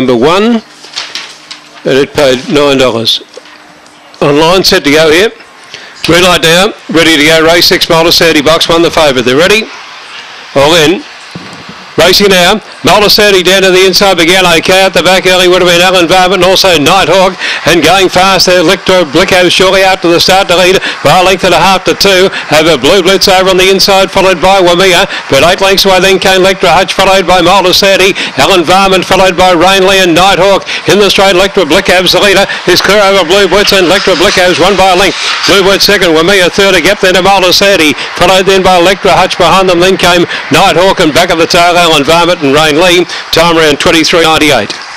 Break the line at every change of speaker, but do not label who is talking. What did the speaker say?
number one, and it paid $9. Online, set to go here. Red light down, ready to go. Race six to 30 bucks, won the favourite. They're ready. All in. Racing now. Montessori down to the inside began okay at the back early would have been Alan Varmint and also Nighthawk. And going fast there Lictor Blicko shortly after the start to lead by a length and a half to two. Have a Blue Blitz over on the inside followed by Wamia but eight lengths away then came Lectra Hutch followed by Montessori Alan Varmint followed by Rainley and Nighthawk. In the straight Lectra Blickab's the leader. Is clear over Blue Blitz and Lectra Blickab's one by a length. Blue Blitz second Wamia third a gap then to Montessori followed then by Lectra Hutch behind them then came Nighthawk and back of the tail Alan Varmint and Rain Lee. Time around 23.98.